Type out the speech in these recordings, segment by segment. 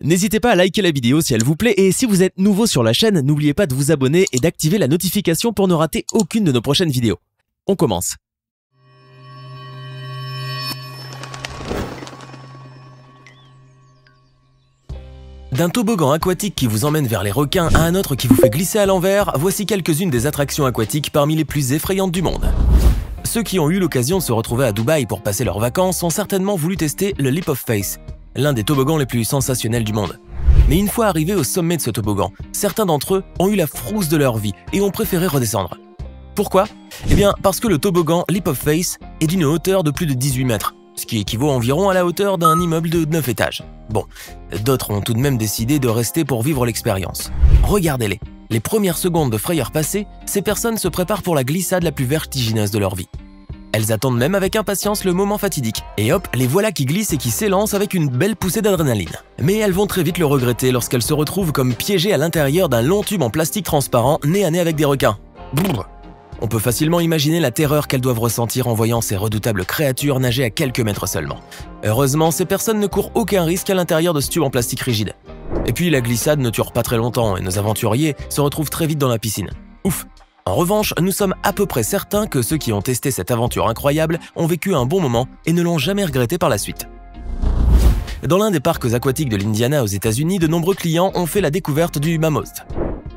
N'hésitez pas à liker la vidéo si elle vous plaît et si vous êtes nouveau sur la chaîne, n'oubliez pas de vous abonner et d'activer la notification pour ne rater aucune de nos prochaines vidéos. On commence. D'un toboggan aquatique qui vous emmène vers les requins à un autre qui vous fait glisser à l'envers, voici quelques-unes des attractions aquatiques parmi les plus effrayantes du monde. Ceux qui ont eu l'occasion de se retrouver à Dubaï pour passer leurs vacances ont certainement voulu tester le Leap of Faith, l'un des toboggans les plus sensationnels du monde. Mais une fois arrivés au sommet de ce toboggan, certains d'entre eux ont eu la frousse de leur vie et ont préféré redescendre. Pourquoi? Eh bien parce que le toboggan Leap of Faith est d'une hauteur de plus de 18 mètres, ce qui équivaut environ à la hauteur d'un immeuble de 9 étages. Bon, d'autres ont tout de même décidé de rester pour vivre l'expérience. Regardez-les. Les premières secondes de frayeur passées, ces personnes se préparent pour la glissade la plus vertigineuse de leur vie. Elles attendent même avec impatience le moment fatidique. Et hop, les voilà qui glissent et qui s'élancent avec une belle poussée d'adrénaline. Mais elles vont très vite le regretter lorsqu'elles se retrouvent comme piégées à l'intérieur d'un long tube en plastique transparent nez à nez avec des requins. On peut facilement imaginer la terreur qu'elles doivent ressentir en voyant ces redoutables créatures nager à quelques mètres seulement. Heureusement, ces personnes ne courent aucun risque à l'intérieur de ce tube en plastique rigide. Et puis la glissade ne dure pas très longtemps et nos aventuriers se retrouvent très vite dans la piscine. Ouf En revanche, nous sommes à peu près certains que ceux qui ont testé cette aventure incroyable ont vécu un bon moment et ne l'ont jamais regretté par la suite. Dans l'un des parcs aquatiques de l'Indiana aux États-Unis, de nombreux clients ont fait la découverte du mammoth.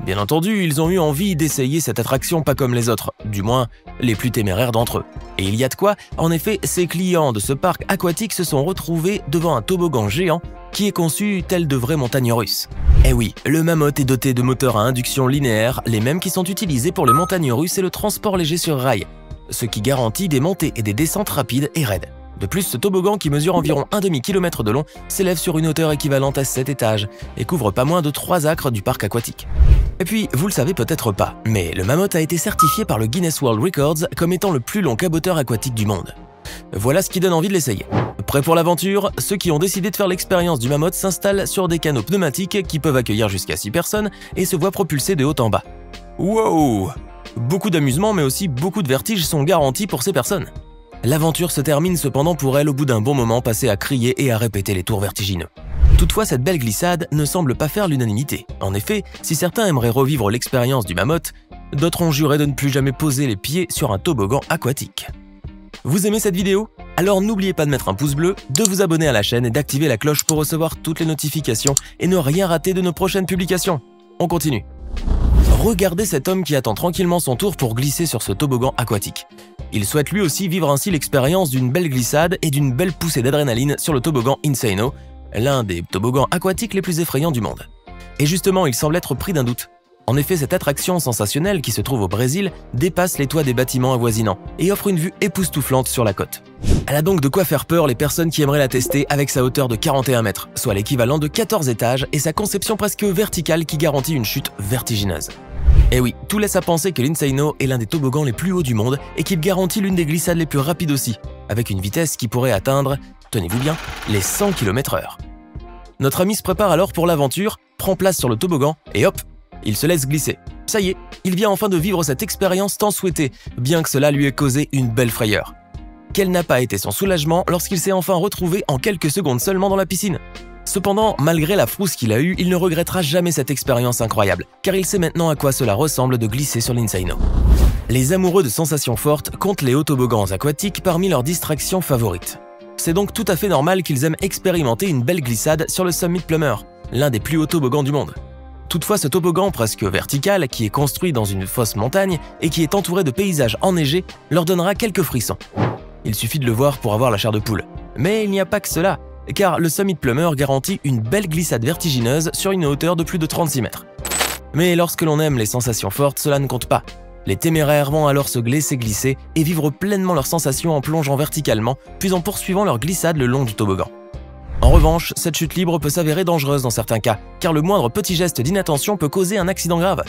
Bien entendu, ils ont eu envie d'essayer cette attraction pas comme les autres, du moins les plus téméraires d'entre eux. Et il y a de quoi, en effet, ces clients de ce parc aquatique se sont retrouvés devant un toboggan géant qui est conçu tel de vraies montagnes russes. Eh oui, le Mammoth est doté de moteurs à induction linéaire, les mêmes qui sont utilisés pour les montagnes russes et le transport léger sur rail, ce qui garantit des montées et des descentes rapides et raides. De plus, ce toboggan qui mesure environ un demi-kilomètre de long s'élève sur une hauteur équivalente à 7 étages et couvre pas moins de 3 acres du parc aquatique. Et puis, vous le savez peut-être pas, mais le mammoth a été certifié par le Guinness World Records comme étant le plus long caboteur aquatique du monde. Voilà ce qui donne envie de l'essayer. Prêt pour l'aventure? Ceux qui ont décidé de faire l'expérience du mammoth s'installent sur des canaux pneumatiques qui peuvent accueillir jusqu'à 6 personnes et se voient propulsés de haut en bas. Wow Beaucoup d'amusement mais aussi beaucoup de vertiges sont garantis pour ces personnes. L'aventure se termine cependant pour elle au bout d'un bon moment passé à crier et à répéter les tours vertigineux. Toutefois, cette belle glissade ne semble pas faire l'unanimité. En effet, si certains aimeraient revivre l'expérience du mammoth, d'autres ont juré de ne plus jamais poser les pieds sur un toboggan aquatique. Vous aimez cette vidéo? Alors n'oubliez pas de mettre un pouce bleu, de vous abonner à la chaîne et d'activer la cloche pour recevoir toutes les notifications et ne rien rater de nos prochaines publications. On continue. Regardez cet homme qui attend tranquillement son tour pour glisser sur ce toboggan aquatique. Il souhaite lui aussi vivre ainsi l'expérience d'une belle glissade et d'une belle poussée d'adrénaline sur le toboggan Insano, l'un des toboggans aquatiques les plus effrayants du monde. Et justement, il semble être pris d'un doute. En effet, cette attraction sensationnelle qui se trouve au Brésil dépasse les toits des bâtiments avoisinants et offre une vue époustouflante sur la côte. Elle a donc de quoi faire peur les personnes qui aimeraient la tester avec sa hauteur de 41 mètres, soit l'équivalent de 14 étages, et sa conception presque verticale qui garantit une chute vertigineuse. Et eh oui, tout laisse à penser que l'Insano est l'un des toboggans les plus hauts du monde et qu'il garantit l'une des glissades les plus rapides aussi, avec une vitesse qui pourrait atteindre, tenez-vous bien, les 100 km/h. Notre ami se prépare alors pour l'aventure, prend place sur le toboggan et hop, il se laisse glisser. Ça y est, il vient enfin de vivre cette expérience tant souhaitée, bien que cela lui ait causé une belle frayeur. Quel n'a pas été son soulagement lorsqu'il s'est enfin retrouvé en quelques secondes seulement dans la piscine Cependant, malgré la frousse qu'il a eue, il ne regrettera jamais cette expérience incroyable, car il sait maintenant à quoi cela ressemble de glisser sur l'Insano. Les amoureux de sensations fortes comptent les autoboggans aquatiques parmi leurs distractions favorites. C'est donc tout à fait normal qu'ils aiment expérimenter une belle glissade sur le Summit Plummer, l'un des plus hauts toboggans du monde. Toutefois, ce toboggan presque vertical, qui est construit dans une fausse montagne et qui est entouré de paysages enneigés, leur donnera quelques frissons. Il suffit de le voir pour avoir la chair de poule. Mais il n'y a pas que cela, car le Summit Plummer garantit une belle glissade vertigineuse sur une hauteur de plus de 36 mètres. Mais lorsque l'on aime les sensations fortes, cela ne compte pas. Les téméraires vont alors se glisser glisser et vivre pleinement leurs sensations en plongeant verticalement, puis en poursuivant leur glissade le long du toboggan. En revanche, cette chute libre peut s'avérer dangereuse dans certains cas, car le moindre petit geste d'inattention peut causer un accident grave.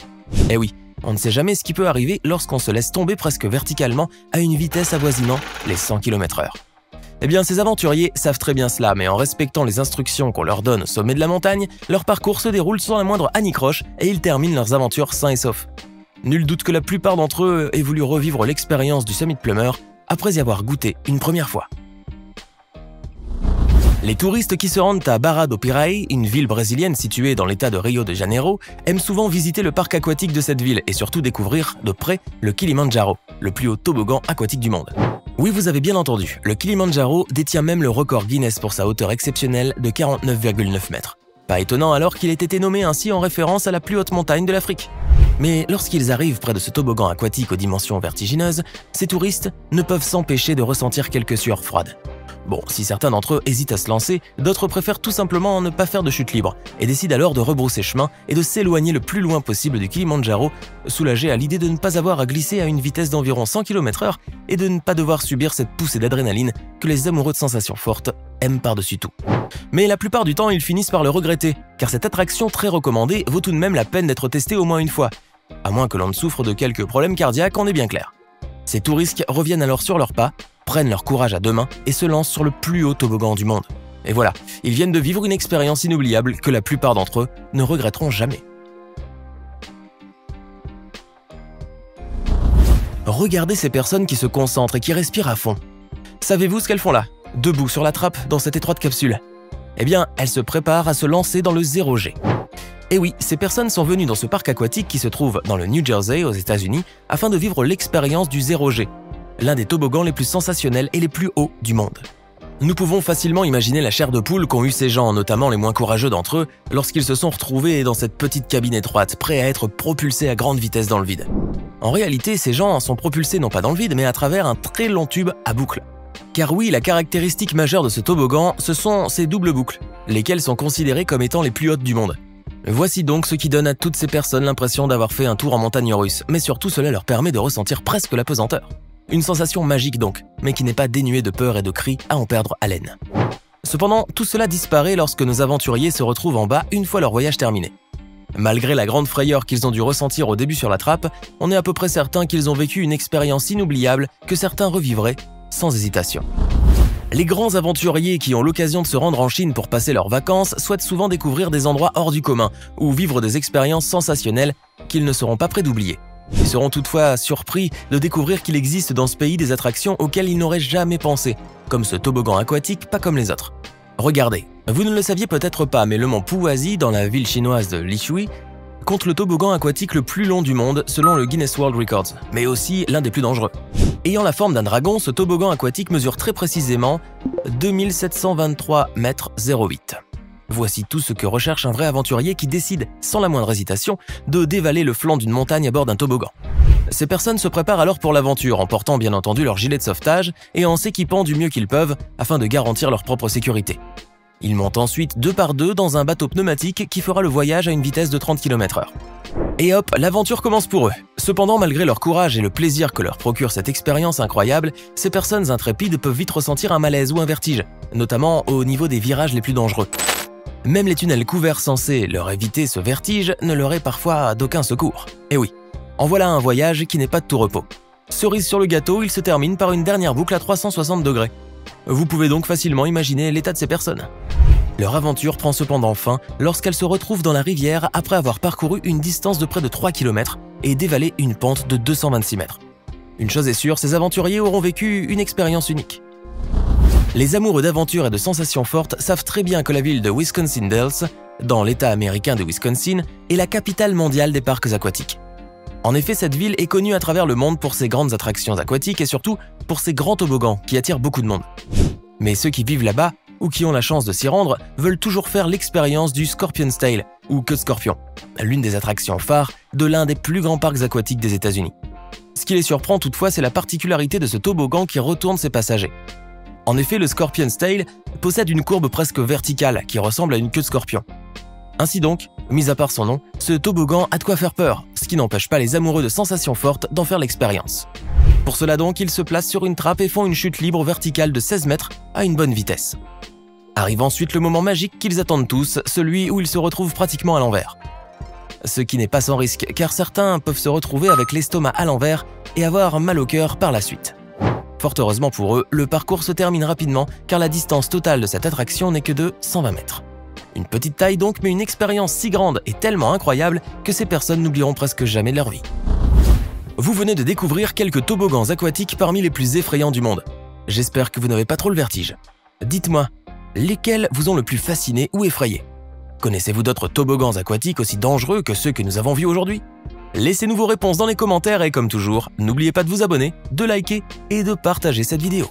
Eh oui, on ne sait jamais ce qui peut arriver lorsqu'on se laisse tomber presque verticalement à une vitesse avoisinant les 100 km/h. Eh bien, ces aventuriers savent très bien cela, mais en respectant les instructions qu'on leur donne au sommet de la montagne, leur parcours se déroule sans la moindre anicroche et ils terminent leurs aventures sains et saufs. Nul doute que la plupart d'entre eux aient voulu revivre l'expérience du Summit Plummer après y avoir goûté une première fois. Les touristes qui se rendent à Barra do Piraí, une ville brésilienne située dans l'état de Rio de Janeiro, aiment souvent visiter le parc aquatique de cette ville et surtout découvrir de près le Kilimanjaro, le plus haut toboggan aquatique du monde. Oui, vous avez bien entendu, le Kilimanjaro détient même le record Guinness pour sa hauteur exceptionnelle de 49,9 mètres. Pas étonnant alors qu'il ait été nommé ainsi en référence à la plus haute montagne de l'Afrique. Mais lorsqu'ils arrivent près de ce toboggan aquatique aux dimensions vertigineuses, ces touristes ne peuvent s'empêcher de ressentir quelques sueurs froides. Bon, si certains d'entre eux hésitent à se lancer, d'autres préfèrent tout simplement ne pas faire de chute libre et décident alors de rebrousser chemin et de s'éloigner le plus loin possible du Kilimanjaro, soulagés à l'idée de ne pas avoir à glisser à une vitesse d'environ 100 km/h et de ne pas devoir subir cette poussée d'adrénaline que les amoureux de sensations fortes aiment par-dessus tout. Mais la plupart du temps, ils finissent par le regretter, car cette attraction très recommandée vaut tout de même la peine d'être testée au moins une fois, à moins que l'on ne souffre de quelques problèmes cardiaques, on est bien clair. Ces touristes reviennent alors sur leurs pas prennent leur courage à deux mains et se lancent sur le plus haut toboggan du monde. Et voilà, ils viennent de vivre une expérience inoubliable que la plupart d'entre eux ne regretteront jamais. Regardez ces personnes qui se concentrent et qui respirent à fond. Savez-vous ce qu'elles font là, debout sur la trappe dans cette étroite capsule? Eh bien, elles se préparent à se lancer dans le 0G. Et oui, ces personnes sont venues dans ce parc aquatique qui se trouve dans le New Jersey aux États-Unis afin de vivre l'expérience du 0G, l'un des toboggans les plus sensationnels et les plus hauts du monde. Nous pouvons facilement imaginer la chair de poule qu'ont eu ces gens, notamment les moins courageux d'entre eux, lorsqu'ils se sont retrouvés dans cette petite cabine étroite, prêts à être propulsés à grande vitesse dans le vide. En réalité, ces gens sont propulsés non pas dans le vide, mais à travers un très long tube à boucle. Car oui, la caractéristique majeure de ce toboggan, ce sont ces doubles boucles, lesquelles sont considérées comme étant les plus hautes du monde. Voici donc ce qui donne à toutes ces personnes l'impression d'avoir fait un tour en montagne russe, mais surtout cela leur permet de ressentir presque la pesanteur. Une sensation magique donc, mais qui n'est pas dénuée de peur et de cris à en perdre haleine. Cependant, tout cela disparaît lorsque nos aventuriers se retrouvent en bas une fois leur voyage terminé. Malgré la grande frayeur qu'ils ont dû ressentir au début sur la trappe, on est à peu près certain qu'ils ont vécu une expérience inoubliable que certains revivraient sans hésitation. Les grands aventuriers qui ont l'occasion de se rendre en Chine pour passer leurs vacances souhaitent souvent découvrir des endroits hors du commun ou vivre des expériences sensationnelles qu'ils ne seront pas prêts d'oublier. Ils seront toutefois surpris de découvrir qu'il existe dans ce pays des attractions auxquelles ils n'auraient jamais pensé, comme ce toboggan aquatique pas comme les autres. Regardez, vous ne le saviez peut-être pas, mais le mont Puwazi, dans la ville chinoise de Lishui, compte le toboggan aquatique le plus long du monde selon le Guinness World Records, mais aussi l'un des plus dangereux. Ayant la forme d'un dragon, ce toboggan aquatique mesure très précisément 2723 mètres 08. Voici tout ce que recherche un vrai aventurier qui décide, sans la moindre hésitation, de dévaler le flanc d'une montagne à bord d'un toboggan. Ces personnes se préparent alors pour l'aventure en portant bien entendu leur gilet de sauvetage et en s'équipant du mieux qu'ils peuvent afin de garantir leur propre sécurité. Ils montent ensuite deux par deux dans un bateau pneumatique qui fera le voyage à une vitesse de 30 km/h. Et hop, l'aventure commence pour eux. Cependant, malgré leur courage et le plaisir que leur procure cette expérience incroyable, ces personnes intrépides peuvent vite ressentir un malaise ou un vertige, notamment au niveau des virages les plus dangereux. Même les tunnels couverts censés leur éviter ce vertige ne leur est parfois d'aucun secours. Et oui, en voilà un voyage qui n'est pas de tout repos. Cerise sur le gâteau, il se termine par une dernière boucle à 360 degrés. Vous pouvez donc facilement imaginer l'état de ces personnes. Leur aventure prend cependant fin lorsqu'elles se retrouvent dans la rivière après avoir parcouru une distance de près de 3 km et dévalé une pente de 226 mètres. Une chose est sûre, ces aventuriers auront vécu une expérience unique. Les amoureux d'aventure et de sensations fortes savent très bien que la ville de Wisconsin-Dells, dans l'État américain de Wisconsin, est la capitale mondiale des parcs aquatiques. En effet, cette ville est connue à travers le monde pour ses grandes attractions aquatiques et surtout pour ses grands toboggans qui attirent beaucoup de monde. Mais ceux qui vivent là-bas ou qui ont la chance de s'y rendre veulent toujours faire l'expérience du Scorpion's Tail ou queue de scorpion, l'une des attractions phares de l'un des plus grands parcs aquatiques des États-Unis. Ce qui les surprend toutefois, c'est la particularité de ce toboggan qui retourne ses passagers. En effet, le Scorpion's Tail possède une courbe presque verticale qui ressemble à une queue de scorpion. Ainsi donc, mis à part son nom, ce toboggan a de quoi faire peur, ce qui n'empêche pas les amoureux de sensations fortes d'en faire l'expérience. Pour cela donc, ils se placent sur une trappe et font une chute libre verticale de 16 mètres à une bonne vitesse. Arrive ensuite le moment magique qu'ils attendent tous, celui où ils se retrouvent pratiquement à l'envers. Ce qui n'est pas sans risque, car certains peuvent se retrouver avec l'estomac à l'envers et avoir mal au cœur par la suite. Fort heureusement pour eux, le parcours se termine rapidement car la distance totale de cette attraction n'est que de 120 mètres. Une petite taille donc, mais une expérience si grande et tellement incroyable que ces personnes n'oublieront presque jamais leur vie. Vous venez de découvrir quelques toboggans aquatiques parmi les plus effrayants du monde. J'espère que vous n'avez pas trop le vertige. Dites-moi, Lesquels vous ont le plus fasciné ou effrayé? Connaissez-vous d'autres toboggans aquatiques aussi dangereux que ceux que nous avons vus aujourd'hui? Laissez-nous vos réponses dans les commentaires et comme toujours, n'oubliez pas de vous abonner, de liker et de partager cette vidéo.